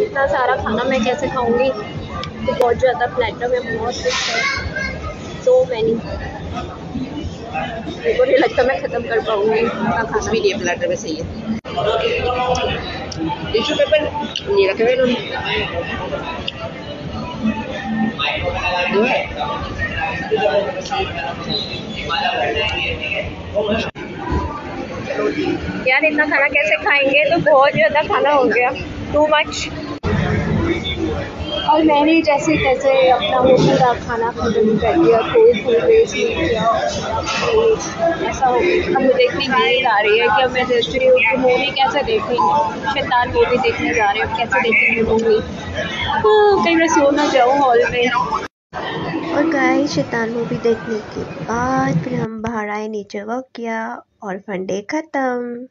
इतना सारा खाना मैं कैसे खाऊँगी? तो बहुत ज़्यादा प्लेटर में बहुत कुछ है। सो मैनी मेरे को नहीं लगता मैं ख़त्म कर पाऊँगी इतना कुछ भी नहीं है प्लेटर में सही है। टिश्यू पेपर ये रखे हुए इन्होंने। दो है। यार इतना खाना कैसे खाएँगे? तो बहुत ज़्यादा खाना हो गया। टू मच और मैंने जैसे तैसे अपना वो पूरा खाना खत्म कर दिया कोई कोई वेस्ट नहीं किया तो ऐसा हो गया। अब मुझे इतनी नींद आ रही है कि अब मैं सोच रही हूँ कि मूवी कैसे देखेंगे शैतान मूवी देखने जा रहे हैं अब कैसे देखेंगे मूवी कहीं मैं सो ना जाऊँ हॉल में। और गाय शैतान मूवी देखने के बाद फिर हम बाहर आए नीचे वॉक किया और फंडे ख़त्म।